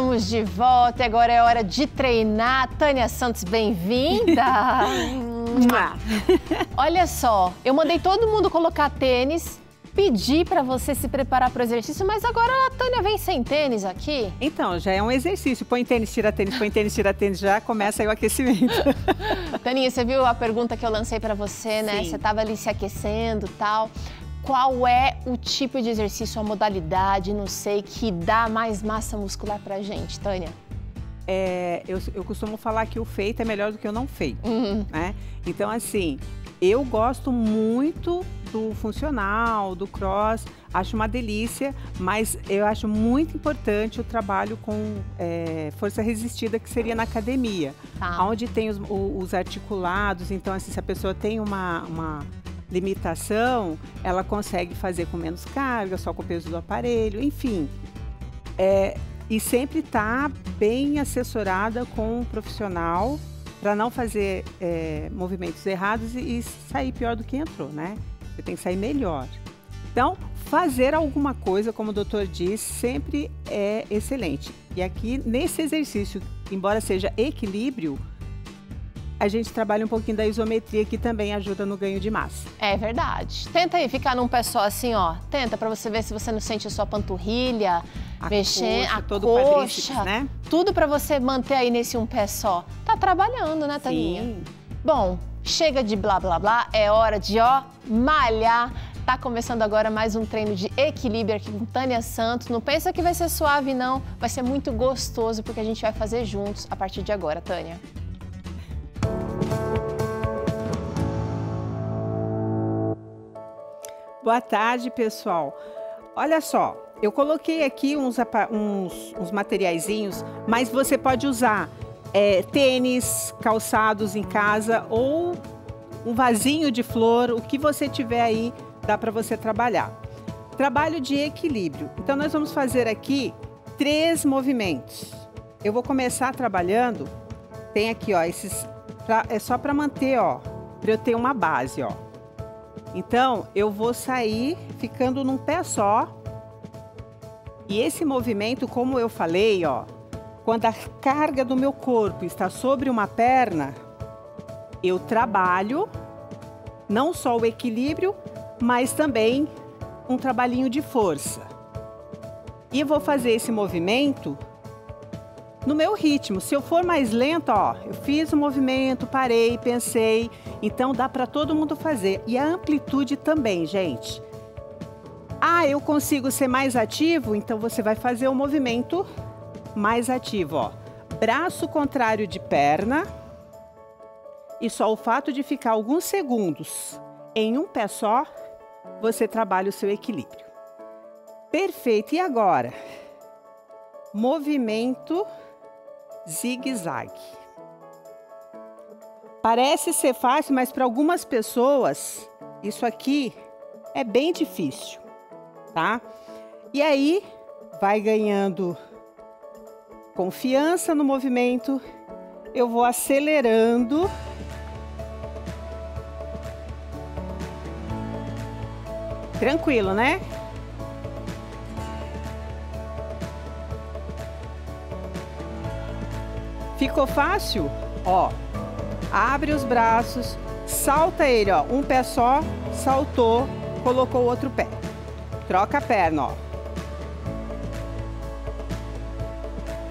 Estamos de volta e agora é hora de treinar. Tânia Santos, bem-vinda! Olha só, eu mandei todo mundo colocar tênis, pedi para você se preparar para o exercício, mas agora a Tânia vem sem tênis aqui. Então, já é um exercício. Põe tênis, tira tênis, põe tênis, tira tênis, já começa aí o aquecimento. Taninha, você viu a pergunta que eu lancei para você, né? Sim. Você estava ali se aquecendo e tal qual é o tipo de exercício, a modalidade, não sei, que dá mais massa muscular pra gente, Tânia? É, eu, eu, costumo falar que o feito é melhor do que o não feito, uhum. né? Então, assim, eu gosto muito do funcional, do cross, acho uma delícia, mas eu acho muito importante o trabalho com é, força resistida, que seria na academia, tá. onde tem os, os, articulados, então, assim, se a pessoa tem uma, uma limitação, ela consegue fazer com menos carga, só com o peso do aparelho, enfim. É, e sempre está bem assessorada com um profissional para não fazer é, movimentos errados e, e, sair pior do que entrou, né? Você tem que sair melhor. Então, fazer alguma coisa, como o doutor disse, sempre é excelente. E aqui, nesse exercício, embora seja equilíbrio, a gente trabalha um pouquinho da isometria que também ajuda no ganho de massa. É verdade. Tenta aí ficar num pé só assim, ó. Tenta para você ver se você não sente a sua panturrilha, a mexer, coxa, a todo coxa, né? Tudo para você manter aí nesse um pé só. Tá trabalhando, né, Taninha? Sim. Bom, chega de blá blá blá, é hora de ó malhar. Tá começando agora mais um treino de equilíbrio aqui com Tânia Santos. Não pensa que vai ser suave não, vai ser muito gostoso porque a gente vai fazer juntos a partir de agora, Tânia. Boa tarde, pessoal. Olha só, eu coloquei aqui uns, uns, uns materiaizinhos, mas você pode usar é, tênis, calçados em casa ou um vasinho de flor, o que você tiver aí dá para você trabalhar. Trabalho de equilíbrio. Então nós vamos fazer aqui três movimentos. Eu vou começar trabalhando. Tem aqui, ó, esses pra, é só para manter, ó, para eu ter uma base, ó. Então, eu vou sair ficando num pé só. E esse movimento, como eu falei, ó, quando a carga do meu corpo está sobre uma perna, eu trabalho não só o equilíbrio, mas também um trabalhinho de força. E vou fazer esse movimento no meu ritmo. Se eu for mais lento, ó, eu fiz o movimento, parei, pensei. Então dá para todo mundo fazer. E a amplitude também, gente. Ah, eu consigo ser mais ativo? Então você vai fazer o movimento mais ativo, ó. Braço contrário de perna. E só o fato de ficar alguns segundos em um pé só, você trabalha o seu equilíbrio. Perfeito. E agora? Movimento zigue-zague. Parece ser fácil, mas para algumas pessoas isso aqui é bem difícil, tá? E aí vai ganhando confiança no movimento, eu vou acelerando. Tranquilo, né? Ficou fácil? Ó, abre os braços, salta ele, ó, um pé só, saltou, colocou o outro pé. Troca a perna, ó.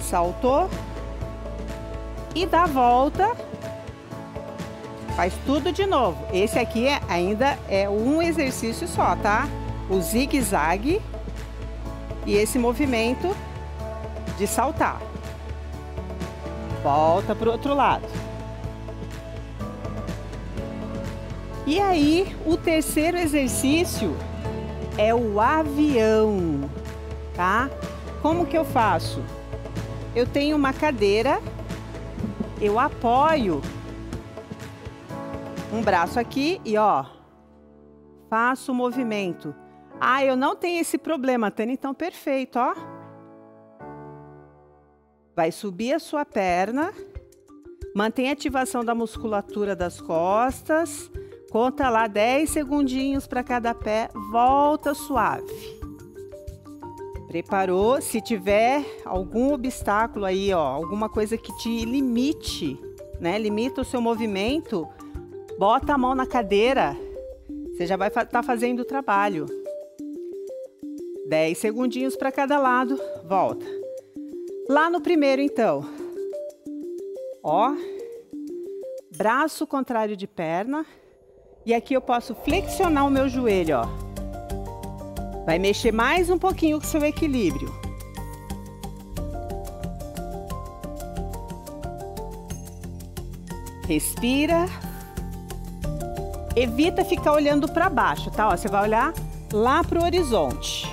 Saltou e dá volta. Faz tudo de novo. Esse aqui é, ainda é um exercício só, tá? O zigue-zague e esse movimento de saltar. Volta para o outro lado. E aí, o terceiro exercício é o avião, tá? Como que eu faço? Eu tenho uma cadeira, eu apoio um braço aqui e ó, faço o movimento. Ah, eu não tenho esse problema, Tânia, então perfeito, ó. Vai subir a sua perna, mantém a ativação da musculatura das costas, conta lá 10 segundinhos para cada pé, volta suave. Preparou? Se tiver algum obstáculo aí, ó, alguma coisa que te limite, né? Limita o seu movimento, bota a mão na cadeira. Você já vai estar tá fazendo o trabalho. 10 segundinhos para cada lado, volta. Lá no primeiro, então. Ó. Braço contrário de perna. E aqui eu posso flexionar o meu joelho, ó. Vai mexer mais um pouquinho com o seu equilíbrio. Respira. Evita ficar olhando para baixo, tá? Ó, você vai olhar lá para o horizonte.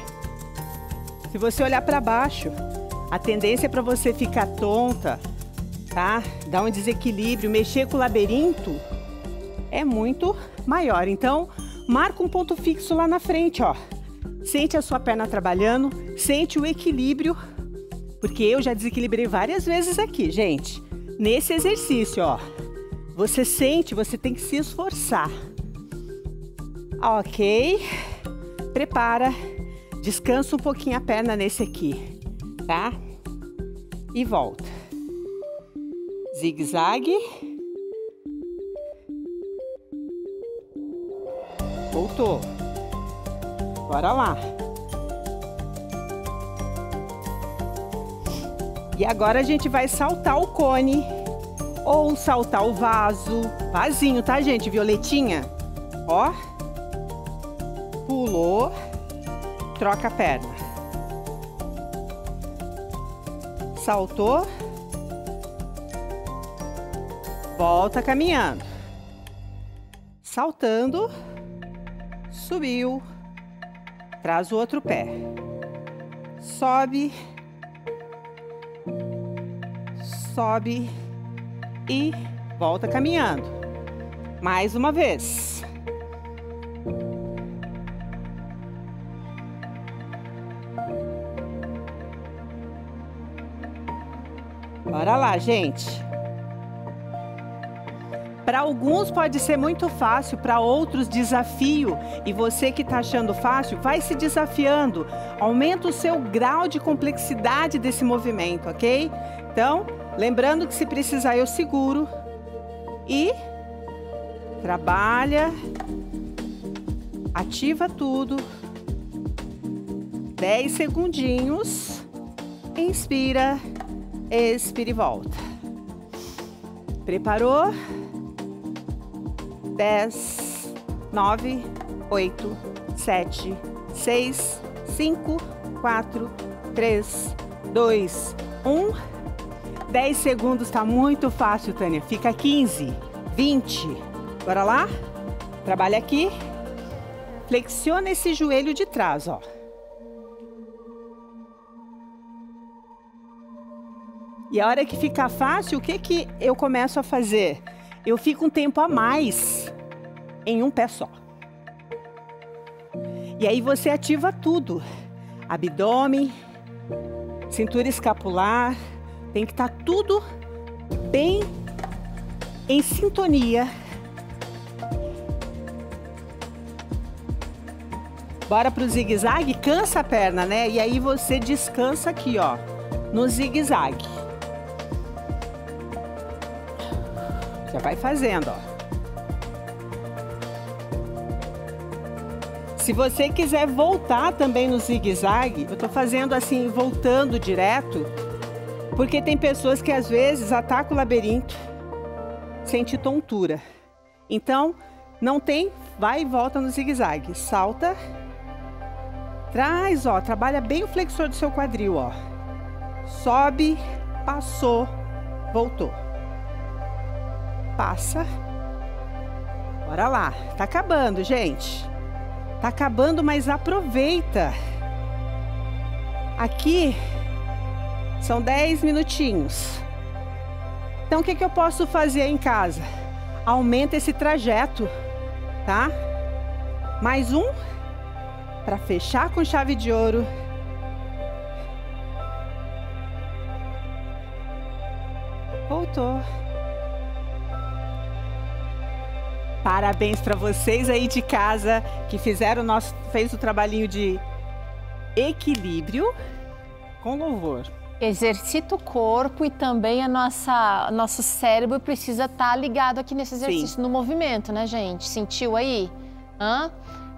Se você olhar para baixo, a tendência é para você ficar tonta, tá? Dar um desequilíbrio, mexer com o labirinto é muito maior. Então, marca um ponto fixo lá na frente, ó. Sente a sua perna trabalhando, sente o equilíbrio, porque eu já desequilibrei várias vezes aqui, gente. Nesse exercício, ó. Você sente, você tem que se esforçar. Ok. Prepara. Descansa um pouquinho a perna nesse aqui, tá? E volta. Zigue-zague. Voltou. Bora lá. E agora a gente vai saltar o cone ou saltar o vaso. Vazinho, tá, gente? Violetinha. Ó. Pulou. Troca a perna. Saltou. Volta caminhando. Saltando. Subiu Traz o outro pé. Sobe. Sobe. E volta caminhando. Mais uma vez. Bora lá, gente. Para alguns pode ser muito fácil, para outros desafio. E você que está achando fácil, vai se desafiando. Aumenta o seu grau de complexidade desse movimento, ok? Então, lembrando que se precisar eu seguro e trabalha, ativa tudo. 10 segundinhos. Inspira, expira e volta. Preparou? 10, 9, 8, 7, 6, 5, 4, 3, 2, 1. 10 segundos está muito fácil, Tânia. Fica 15, 20. Bora lá? Trabalha aqui. Flexiona esse joelho de trás, ó. E a hora que ficar fácil, o que que eu começo a fazer? eu fico um tempo a mais em um pé só. E aí você ativa tudo: abdômen, cintura escapular, tem que estar tá tudo bem em sintonia. Bora pro zigue-zague, cansa a perna, né? E aí você descansa aqui, ó, no zigue-zague. Já vai fazendo, ó. Se você quiser voltar também no zigue-zague, eu tô fazendo assim, voltando direto, porque tem pessoas que às vezes atacam o labirinto, sente tontura. Então, não tem, vai e volta no zigue-zague. Salta, traz, ó, trabalha bem o flexor do seu quadril, ó. Sobe, passou, voltou passa. Bora lá, tá acabando, gente. Tá acabando, mas aproveita. Aqui são 10 minutinhos. Então, o que, que eu posso fazer em casa? Aumenta esse trajeto, tá? Mais um para fechar com chave de ouro. Voltou. Parabéns para vocês aí de casa que fizeram o nosso fez o trabalhinho de equilíbrio com louvor. Exercita o corpo e também a nossa nosso cérebro precisa estar tá ligado aqui nesse exercício, Sim. no movimento, né, gente? Sentiu aí? Hã?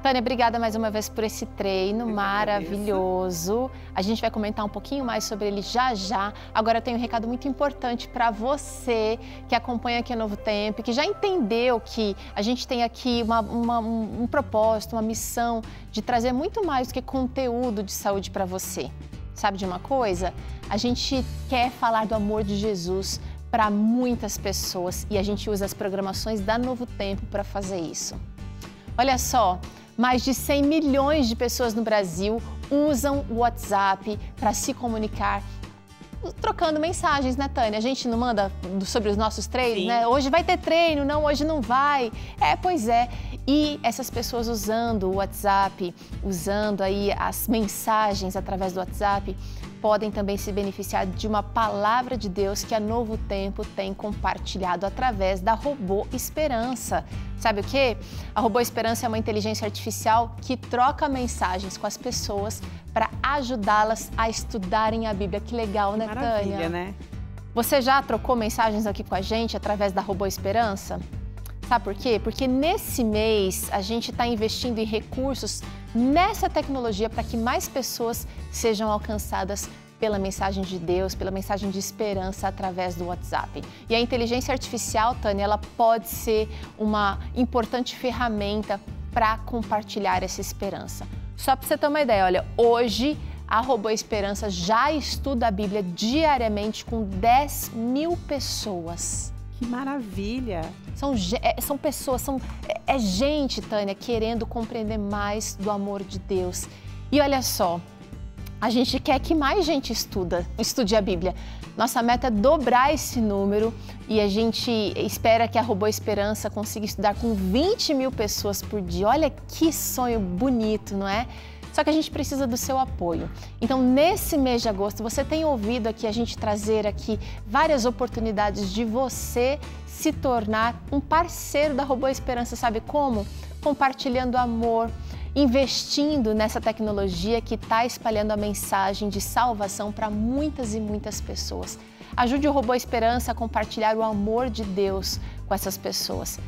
Tânia, obrigada mais uma vez por esse treino eu maravilhoso. Agradeço. A gente vai comentar um pouquinho mais sobre ele já já. Agora eu tenho um recado muito importante para você que acompanha aqui a Novo Tempo, que já entendeu que a gente tem aqui uma, uma, um, um propósito, uma missão de trazer muito mais do que conteúdo de saúde para você. Sabe de uma coisa? A gente quer falar do amor de Jesus para muitas pessoas e a gente usa as programações da Novo Tempo para fazer isso. Olha só, mais de 100 milhões de pessoas no Brasil usam o WhatsApp para se comunicar trocando mensagens, né, Tânia? A gente não manda sobre os nossos treinos, Sim. né? Hoje vai ter treino, não, hoje não vai. É, pois é. E essas pessoas usando o WhatsApp, usando aí as mensagens através do WhatsApp, podem também se beneficiar de uma palavra de Deus que a Novo Tempo tem compartilhado através da Robô Esperança. Sabe o que? A Robô Esperança é uma inteligência artificial que troca mensagens com as pessoas para ajudá-las a estudarem a Bíblia. Que legal, né, Maravilha, Tânia? né? Você já trocou mensagens aqui com a gente através da Robô Esperança? Sabe por quê? Porque nesse mês a gente está investindo em recursos nessa tecnologia para que mais pessoas sejam alcançadas pela mensagem de Deus, pela mensagem de esperança através do WhatsApp. E a inteligência artificial, Tânia, ela pode ser uma importante ferramenta para compartilhar essa esperança. Só para você ter uma ideia, olha, hoje a Robô Esperança já estuda a Bíblia diariamente com 10 mil pessoas. Que maravilha! São, é, são pessoas, são, é, é gente, Tânia, querendo compreender mais do amor de Deus. E olha só, a gente quer que mais gente estuda, estude a Bíblia. Nossa meta é dobrar esse número e a gente espera que a Robô Esperança consiga estudar com 20 mil pessoas por dia. Olha que sonho bonito, não é? Só que a gente precisa do seu apoio. Então, nesse mês de agosto, você tem ouvido aqui a gente trazer aqui várias oportunidades de você se tornar um parceiro da Robô Esperança, sabe como? Compartilhando amor, investindo nessa tecnologia que está espalhando a mensagem de salvação para muitas e muitas pessoas. Ajude o Robô Esperança a compartilhar o amor de Deus com essas pessoas.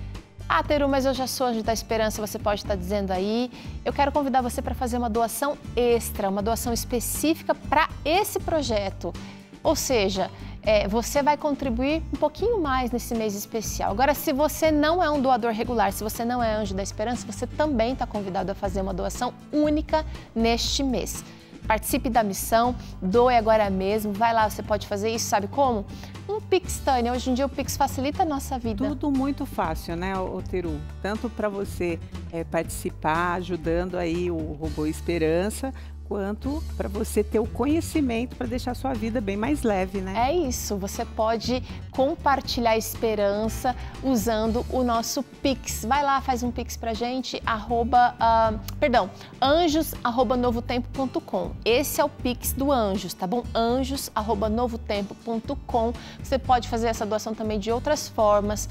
Ah, Teru, mas eu já sou anjo da esperança, você pode estar dizendo aí. Eu quero convidar você para fazer uma doação extra, uma doação específica para esse projeto. Ou seja, é, você vai contribuir um pouquinho mais nesse mês especial. Agora, se você não é um doador regular, se você não é anjo da esperança, você também está convidado a fazer uma doação única neste mês. Participe da missão, doe agora mesmo, vai lá, você pode fazer isso, sabe como? Um Pix, Tânia, hoje em dia o Pix facilita a nossa vida. Tudo muito fácil, né, Teru? Tanto para você é, participar, ajudando aí o Robô Esperança, quanto para você ter o conhecimento para deixar a sua vida bem mais leve, né? É isso, você pode compartilhar esperança usando o nosso Pix. Vai lá, faz um Pix pra gente, arroba, uh, perdão, anjos, arroba novotempo.com. Esse é o Pix do Anjos, tá bom? Anjos, arroba novotempo.com. Você pode fazer essa doação também de outras formas,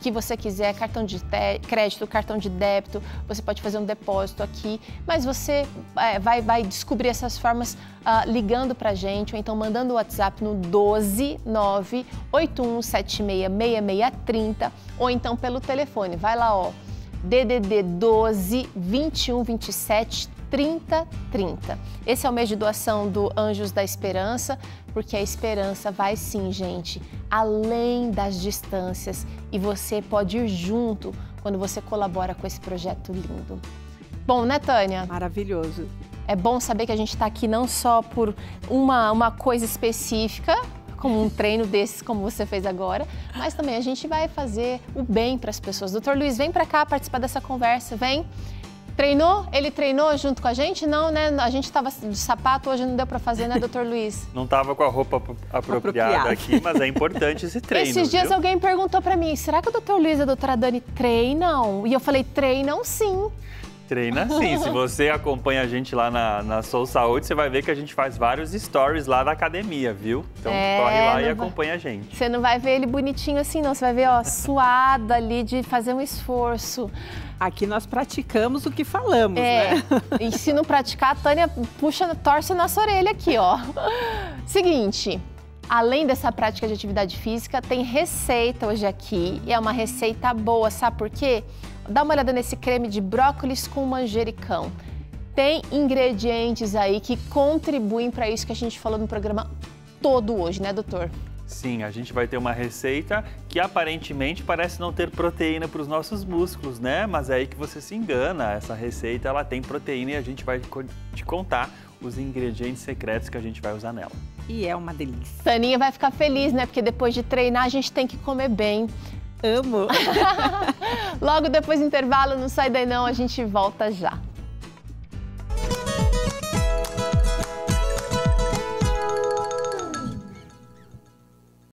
que você quiser, cartão de crédito, cartão de débito, você pode fazer um depósito aqui, mas você é, vai, vai descobrir essas formas uh, ligando para a gente ou então mandando o WhatsApp no 12 981766630 ou então pelo telefone. Vai lá, ó, DDD 12 21 27 30 30. Esse é o mês de doação do Anjos da Esperança, porque a esperança vai sim, gente, além das distâncias e você pode ir junto quando você colabora com esse projeto lindo. Bom, né, Tânia? Maravilhoso. É bom saber que a gente está aqui não só por uma, uma coisa específica, como um treino desses, como você fez agora, mas também a gente vai fazer o bem para as pessoas. Doutor Luiz, vem para cá participar dessa conversa, vem. Treinou? Ele treinou junto com a gente? Não, né? A gente estava de sapato, hoje não deu para fazer, né, doutor Luiz? Não estava com a roupa apropriada, apropriada, aqui, mas é importante esse treino. Esses dias viu? alguém perguntou para mim, será que o doutor Luiz e a doutora Dani treinam? E eu falei, treinam sim. Treina sim. Se você acompanha a gente lá na, na Soul Saúde, você vai ver que a gente faz vários stories lá da academia, viu? Então é, corre lá e acompanha a gente. Você não vai ver ele bonitinho assim, não. Você vai ver, ó, suado ali de fazer um esforço. Aqui nós praticamos o que falamos, é, né? E se não praticar, a Tânia puxa, torce a nossa orelha aqui, ó. Seguinte, além dessa prática de atividade física, tem receita hoje aqui. E é uma receita boa, sabe por quê? Dá uma olhada nesse creme de brócolis com manjericão. Tem ingredientes aí que contribuem para isso que a gente falou no programa todo hoje, né, doutor? Sim, a gente vai ter uma receita que aparentemente parece não ter proteína para os nossos músculos, né? Mas é aí que você se engana. Essa receita ela tem proteína e a gente vai te contar os ingredientes secretos que a gente vai usar nela. E é uma delícia. Saninha vai ficar feliz, né? Porque depois de treinar a gente tem que comer bem. Amo! Logo depois do intervalo, não sai daí não, a gente volta já.